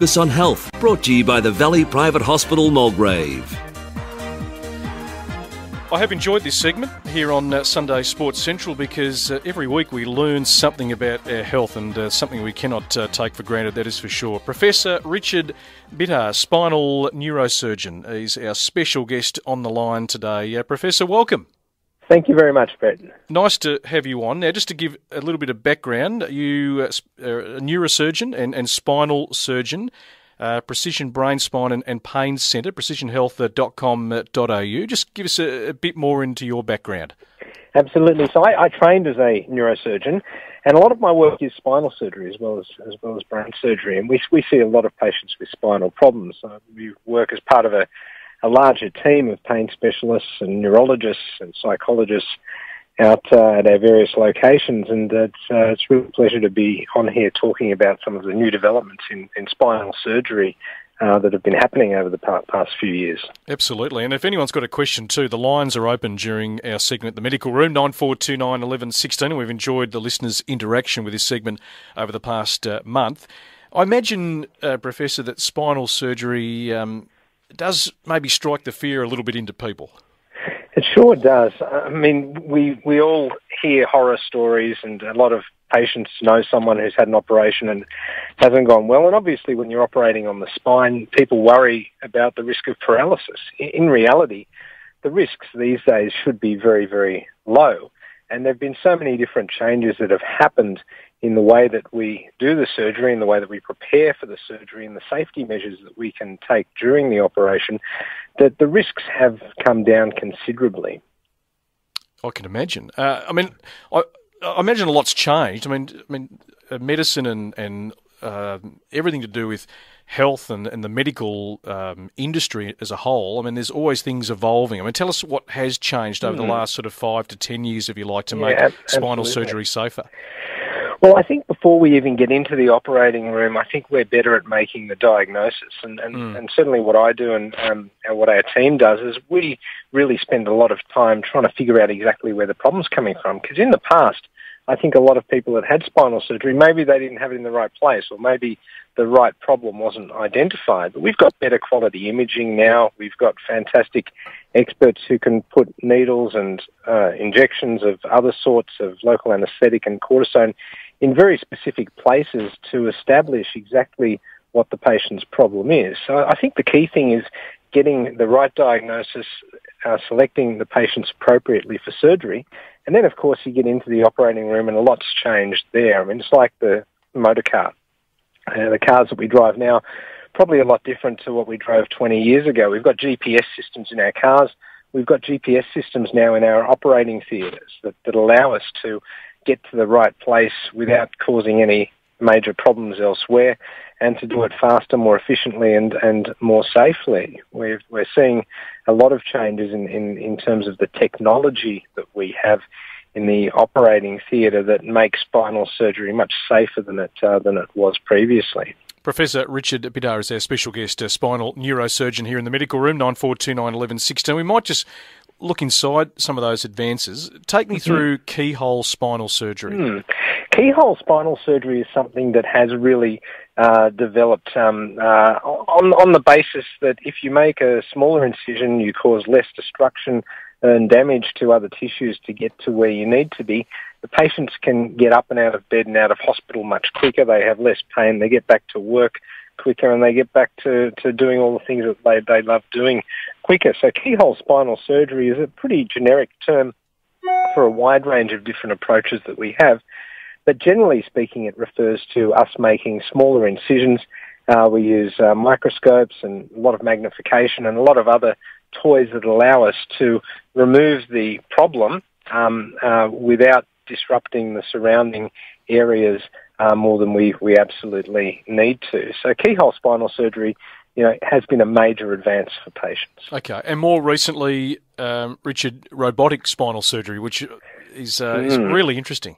Focus on Health, brought to you by the Valley Private Hospital, Mulgrave. I have enjoyed this segment here on uh, Sunday Sports Central because uh, every week we learn something about our health and uh, something we cannot uh, take for granted, that is for sure. Professor Richard Bittar, spinal neurosurgeon, is our special guest on the line today. Uh, Professor, welcome. Thank you very much, Brett. Nice to have you on. Now, just to give a little bit of background, you uh, are a neurosurgeon and, and spinal surgeon, uh, Precision Brain, Spine and, and Pain Centre, precisionhealth.com.au. Just give us a, a, bit more into your background. Absolutely. So I, I, trained as a neurosurgeon, and a lot of my work is spinal surgery as well as as well as brain surgery. And we we see a lot of patients with spinal problems. So we work as part of a a larger team of pain specialists and neurologists and psychologists out uh, at our various locations, and it's, uh, it's a real pleasure to be on here talking about some of the new developments in, in spinal surgery uh, that have been happening over the past few years. Absolutely. And if anyone's got a question too, the lines are open during our segment, The Medical Room, 9429 11 16. And we've enjoyed the listeners' interaction with this segment over the past uh, month. I imagine, uh, Professor, that spinal surgery um, does maybe strike the fear a little bit into people. It sure does. I mean, we we all hear horror stories, and a lot of patients know someone who's had an operation and hasn't gone well. And obviously, when you're operating on the spine, people worry about the risk of paralysis. In reality, the risks these days should be very, very low. And there have been so many different changes that have happened in the way that we do the surgery, in the way that we prepare for the surgery, and the safety measures that we can take during the operation, that the risks have come down considerably. I can imagine. Uh, I mean, I, I, imagine a lot's changed. I mean, I mean, uh, medicine and and uh, everything to do with health and, and the medical um, industry as a whole. I mean, there's always things evolving. I mean, tell us what has changed over mm. the hmm. last sort of five to ten years, if you like, to yeah, make spinal surgery safer. Well, I think before we even get into the operating room, I think we're better at making the diagnosis. And, and, mm. and certainly what I do and, um, and what our team does is we really spend a lot of time trying to figure out exactly where the problem's coming from. Because in the past, I think a lot of people that had spinal surgery, maybe they didn't have it in the right place or maybe the right problem wasn't identified. But we've got better quality imaging now. We've got fantastic experts who can put needles and uh, injections of other sorts of local anesthetic and cortisone in very specific places to establish exactly what the patient's problem is. So I think the key thing is getting the right diagnosis, uh, selecting the patients appropriately for surgery, and then of course you get into the operating room and a lot's changed there. I mean, it's like the motor car. Uh, the cars that we drive now probably a lot different to what we drove 20 years ago. We've got GPS systems in our cars. We've got GPS systems now in our operating theatres that, that allow us to get to the right place without causing any major problems elsewhere and to do it faster, more efficiently and, and more safely. We're, we're seeing a lot of changes in, in, in terms of the technology that we have in the operating theatre that makes spinal surgery much safer than it, uh, than it was previously. Professor Richard Bittar is our special guest, a spinal neurosurgeon here in the medical room, 9429 11 16. We might just look inside some of those advances. Take me mm-hmm. through keyhole spinal surgery. Mm. Keyhole spinal surgery is something that has really uh, developed um, uh, on, on the basis that if you make a smaller incision, you cause less destruction and damage to other tissues to get to where you need to be. The patients can get up and out of bed and out of hospital much quicker. They have less pain. They get back to work quicker and they get back to, to doing all the things that they, they love doing quicker. So keyhole spinal surgery is a pretty generic term for a wide range of different approaches that we have. But generally speaking, it refers to us making smaller incisions. Uh, we use uh, microscopes and a lot of magnification and a lot of other toys that allow us to remove the problem um, uh, without disrupting the surrounding areas uh, more than we, we absolutely need to. So keyhole spinal surgery you know, has been a major advance for patients. Okay, and more recently, um, Richard, robotic spinal surgery, which is uh, mm. is really interesting.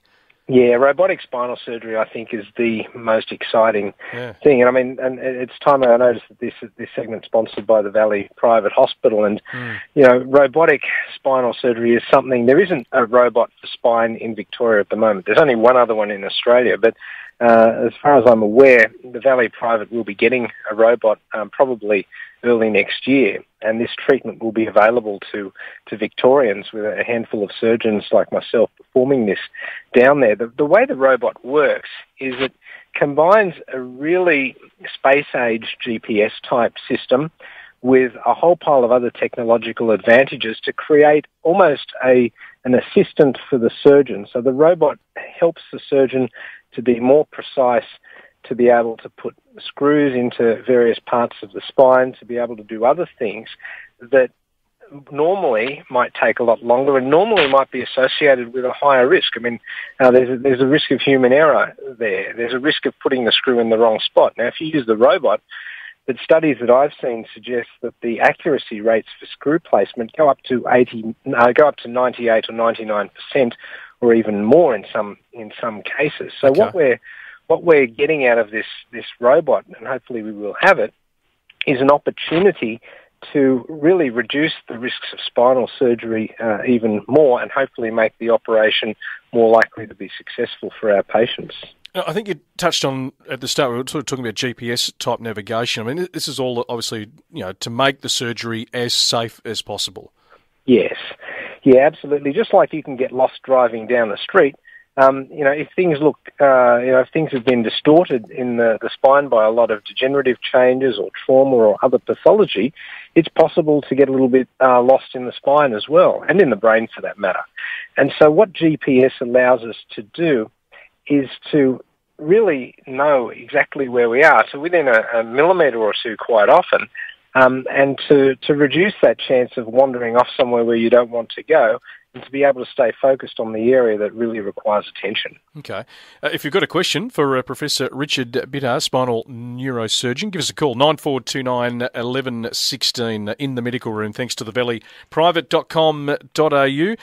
Yeah, robotic spinal surgery, I think, is the most exciting yeah. thing. And I mean, and it's time I noticed that this this segment sponsored by the Valley Private Hospital, and mm. you know, robotic spinal surgery is something. There isn't a robot for spine in Victoria at the moment. There's only one other one in Australia, but uh, as far as I'm aware, the Valley Private will be getting a robot um, probably early next year, and this treatment will be available to, to Victorians with a handful of surgeons like myself performing this down there. The, the way the robot works is it combines a really space-age GPS type system with a whole pile of other technological advantages to create almost a an assistant for the surgeon. So the robot helps the surgeon to be more precise, to be able to put screws into various parts of the spine, to be able to do other things that normally might take a lot longer and normally might be associated with a higher risk. I mean, uh, there's, a, there's a risk of human error there. There's a risk of putting the screw in the wrong spot. Now, if you use the robot, but studies that I've seen suggest that the accuracy rates for screw placement go up to 80, uh, go up to 98 or 99 percent, or even more in some in some cases. So okay. what we're what we're getting out of this this robot, and hopefully we will have it, is an opportunity to really reduce the risks of spinal surgery uh, even more, and hopefully make the operation more likely to be successful for our patients. I think you touched on at the start. We were sort of talking about GPS type navigation. I mean, this is all obviously you know to make the surgery as safe as possible. Yes, yeah, absolutely. Just like you can get lost driving down the street, um, you know, if things look, uh, you know, if things have been distorted in the, the spine by a lot of degenerative changes or trauma or other pathology, it's possible to get a little bit uh, lost in the spine as well, and in the brain for that matter. And so, what GPS allows us to do is to really know exactly where we are, so within a, a millimetre or two quite often, um, and to, to reduce that chance of wandering off somewhere where you don't want to go, and to be able to stay focused on the area that really requires attention. Okay. Uh, if you've got a question for uh, Professor Richard Bittar, spinal neurosurgeon, give us a call, 9429 1116 in the medical room, thanks to the valleyprivate.com.au.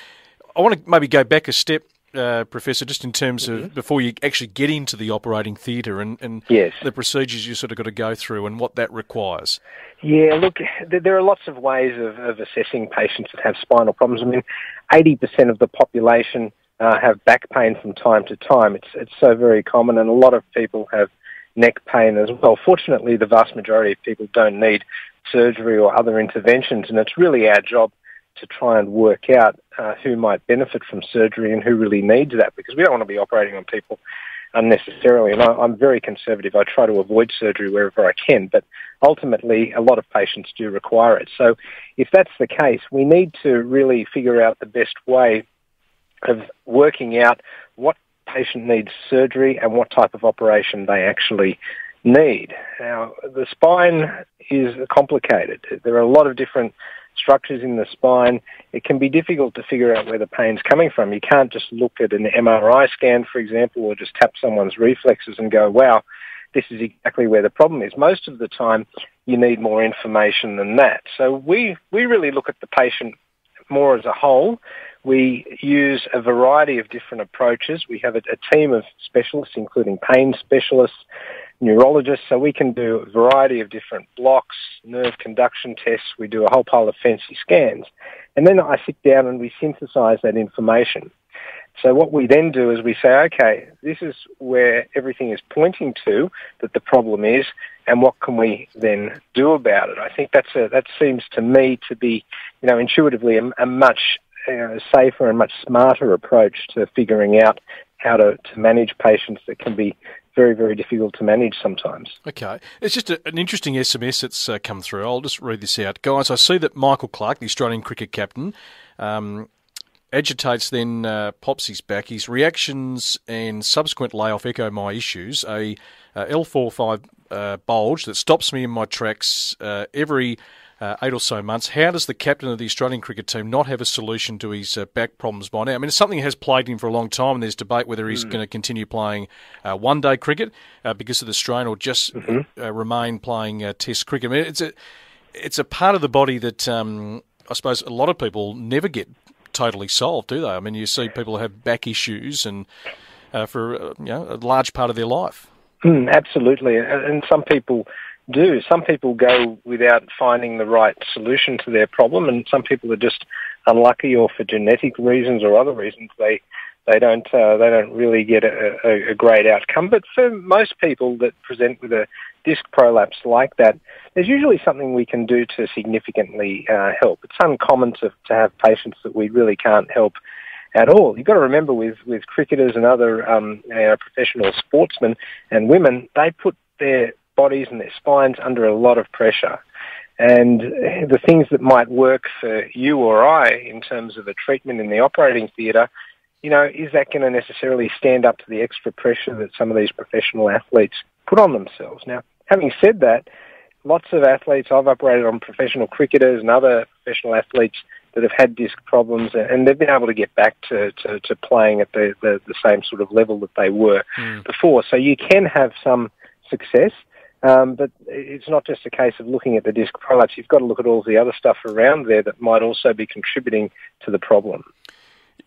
I want to maybe go back a step uh, Professor, just in terms of mm-hmm. before you actually get into the operating theatre and, and yes. the procedures you sort of got to go through and what that requires? Yeah, look, there are lots of ways of, of assessing patients that have spinal problems. I mean, 80% of the population uh, have back pain from time to time. It's, it's so very common, and a lot of people have neck pain as well. Fortunately, the vast majority of people don't need surgery or other interventions, and it's really our job to try and work out uh, who might benefit from surgery and who really needs that because we don't want to be operating on people unnecessarily. And I, I'm very conservative. I try to avoid surgery wherever I can, but ultimately a lot of patients do require it. So if that's the case, we need to really figure out the best way of working out what patient needs surgery and what type of operation they actually need. Now, the spine is complicated. There are a lot of different structures in the spine, it can be difficult to figure out where the pain's coming from. You can't just look at an MRI scan, for example, or just tap someone's reflexes and go, wow, this is exactly where the problem is. Most of the time, you need more information than that. So we, we really look at the patient more as a whole. We use a variety of different approaches. We have a, a team of specialists, including pain specialists, neurologists, so we can do a variety of different blocks, nerve conduction tests. We do a whole pile of fancy scans. And then I sit down and we synthesize that information. So what we then do is we say, okay, this is where everything is pointing to that the problem is, and what can we then do about it? I think that's a, that seems to me to be, you know, intuitively a, a much uh, safer and much smarter approach to figuring out how to, to manage patients that can be very, very difficult to manage sometimes. Okay. It's just a, an interesting SMS that's uh, come through. I'll just read this out. Guys, I see that Michael Clarke, the Australian cricket captain, um, agitates then uh, pops his back. His reactions and subsequent layoff echo my issues. A uh, L45 uh, bulge that stops me in my tracks uh, every uh, eight or so months. How does the captain of the Australian cricket team not have a solution to his uh, back problems by now? I mean, it's something that has plagued him for a long time, and there's debate whether he's mm. going to continue playing uh, one day cricket uh, because of the strain or just mm-hmm. Uh, remain playing uh, Test cricket. I mean, it's a, it's a part of the body that um, I suppose a lot of people never get totally solved, do they? I mean, you see people have back issues and for you know, a large part of their life. Mm, absolutely, and some people do. Some people go without finding the right solution to their problem, and some people are just unlucky, or for genetic reasons or other reasons, they they don't uh, they don't really get a, a, a great outcome. But for most people that present with a disc prolapse like that, there's usually something we can do to significantly uh, help. It's uncommon to, to have patients that we really can't help at all. You've got to remember with, with cricketers and other um, you know, professional sportsmen and women, they put their bodies and their spines under a lot of pressure. And the things that might work for you or I in terms of a treatment in the operating theatre, you know, is that going to necessarily stand up to the extra pressure that some of these professional athletes put on themselves? Now, having said that, lots of athletes, I've operated on professional cricketers and other professional athletes that have had disc problems and they've been able to get back to, to, to playing at the, the, the, same sort of level that they were mm. before. So you can have some success. Um, but it's not just a case of looking at the disc prolapse. You've got to look at all the other stuff around there that might also be contributing to the problem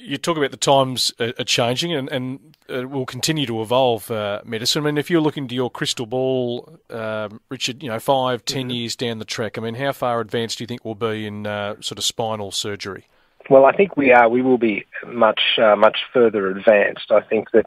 you talk about the times are changing and, and will continue to evolve uh, medicine. I mean, if you're looking to your crystal ball, um, Richard, you know, five, ten mm-hmm. years down the track, I mean, how far advanced do you think we'll be in uh, sort of spinal surgery? Well, I think we are. We will be much, uh, much further advanced. I think that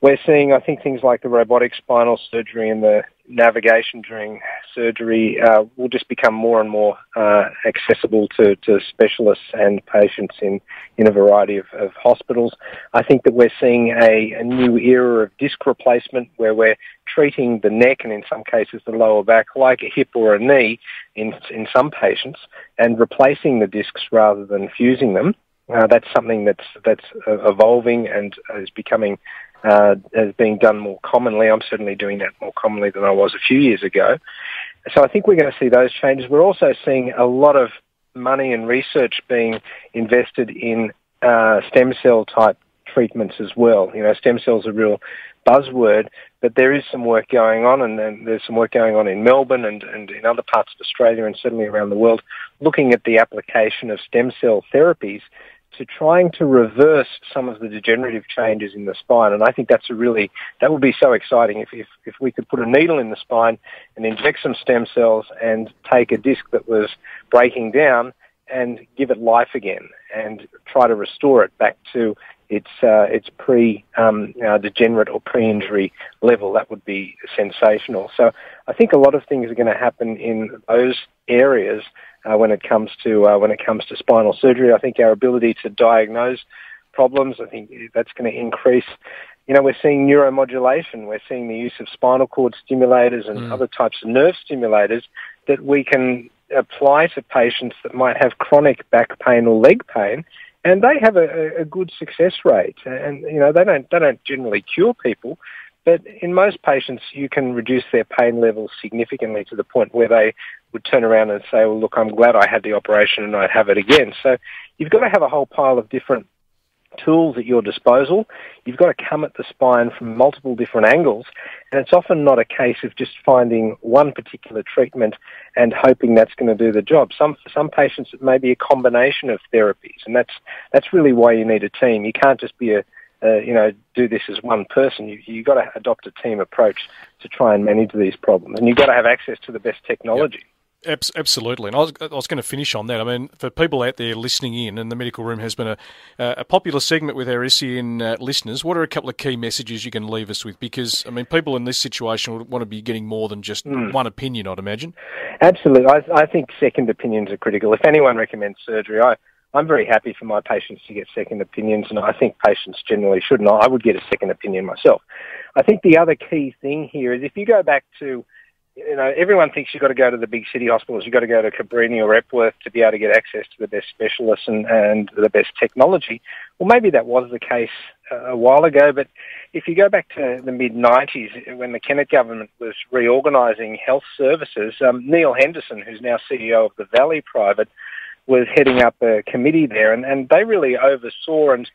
we're seeing, I think, things like the robotic spinal surgery and the navigation during surgery uh, will just become more and more uh, accessible to, to specialists and patients in, in a variety of, of hospitals. I think that we're seeing a, a, new era of disc replacement where we're treating the neck and in some cases the lower back like a hip or a knee in, in some patients and replacing the discs rather than fusing them. Uh, that's something that's that's uh, evolving and is becoming uh, as being done more commonly. I'm certainly doing that more commonly than I was a few years ago. So I think we're going to see those changes. We're also seeing a lot of money and research being invested in uh, stem cell type treatments as well. You know, stem cells are a real buzzword, but there is some work going on, and, and there's some work going on in Melbourne and, and in other parts of Australia and certainly around the world, looking at the application of stem cell therapies to trying to reverse some of the degenerative changes in the spine. And I think that's a really, that would be so exciting if, if, if we could put a needle in the spine and inject some stem cells and take a disc that was breaking down and give it life again and try to restore it back to its uh, its pre um, uh, degenerate or pre-injury level. That would be sensational. So I think a lot of things are going to happen in those areas uh, when it comes to uh, when it comes to spinal surgery. I think our ability to diagnose problems, I think that's going to increase. You know, we're seeing neuromodulation. We're seeing the use of spinal cord stimulators and mm. other types of nerve stimulators that we can apply to patients that might have chronic back pain or leg pain, and they have a, a good success rate. And you know, they don't they don't generally cure people, but in most patients, you can reduce their pain levels significantly to the point where they would turn around and say, well, look, I'm glad I had the operation and I'd have it again. So you've got to have a whole pile of different tools at your disposal. You've got to come at the spine from multiple different angles, and it's often not a case of just finding one particular treatment and hoping that's going to do the job. Some for some patients it may be a combination of therapies, and that's that's really why you need a team. You can't just be a uh, you know, do this as one person. You, you've got to adopt a team approach to try and manage these problems. And you've got to have access to the best technology. Yep. Absolutely, and I was, I was going to finish on that. I mean, for people out there listening in, and the medical room has been a, a popular segment with our SEN uh, listeners. What are a couple of key messages you can leave us with? Because I mean, people in this situation would want to be getting more than just mm. one opinion. I'd imagine. Absolutely, I, I think second opinions are critical. If anyone recommends surgery, I I'm very happy for my patients to get second opinions, and I think patients generally should. And I would get a second opinion myself. I think the other key thing here is if you go back to, you know, everyone thinks you've got to go to the big city hospitals, you've got to go to Cabrini or Epworth to be able to get access to the best specialists and, and the best technology. Well, maybe that was the case a while ago, but if you go back to the mid 90s when the Kennett government was reorganising health services, um, Neil Henderson, who's now CEO of the Valley Private, was heading up a committee there, and, and they really oversaw and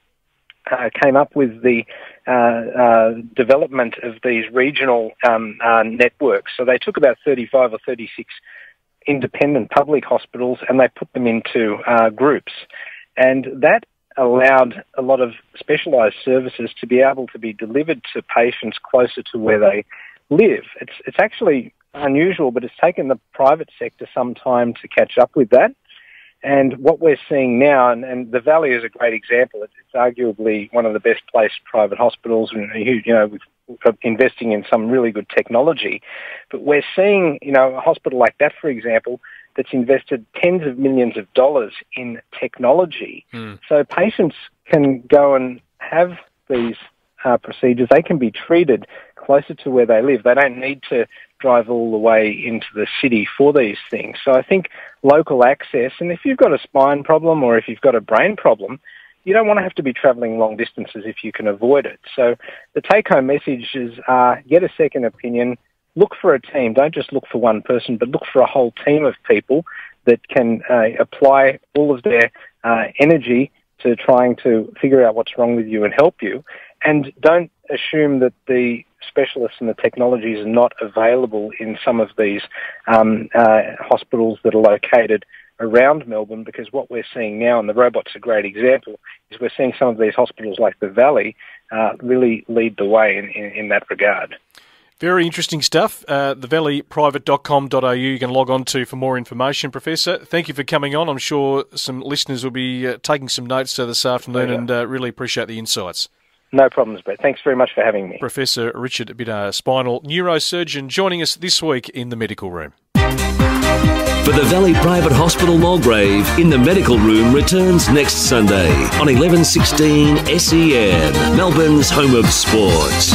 uh, came up with the uh, uh, development of these regional um, uh, networks. So they took about 35 or 36 independent public hospitals and they put them into uh, groups. And that allowed a lot of specialised services to be able to be delivered to patients closer to where they live. It's, it's actually unusual, but it's taken the private sector some time to catch up with that. And what we're seeing now, and, and the Valley is a great example. It's, it's arguably one of the best placed private hospitals, and you know, with investing in some really good technology. But we're seeing, you know, a hospital like that, for example, that's invested tens of millions of dollars in technology. Mm. So patients can go and have these uh, procedures. They can be treated closer to where they live. They don't need to drive all the way into the city for these things. So I think local access, and if you've got a spine problem or if you've got a brain problem, you don't want to have to be travelling long distances if you can avoid it. So the take-home messages are get a second opinion, look for a team. Don't just look for one person, but look for a whole team of people that can uh, apply all of their uh, energy to trying to figure out what's wrong with you and help you. And don't assume that the specialists and the technologies are not available in some of these um, uh, hospitals that are located around Melbourne because what we're seeing now, and the robot's a great example, is we're seeing some of these hospitals like the Valley uh, really lead the way in, in, in that regard. Very interesting stuff. Uh, thevalleyprivate.com.au you can log on to for more information. Professor, thank you for coming on. I'm sure some listeners will be uh, taking some notes uh, this afternoon and uh, really appreciate the insights. No problems, Brett. Thanks very much for having me. Professor Richard Bittar, spinal neurosurgeon, joining us this week in the medical room. For the Valley Private Hospital Mulgrave, In the Medical Room returns next Sunday on 1116 SEN, Melbourne's home of sports.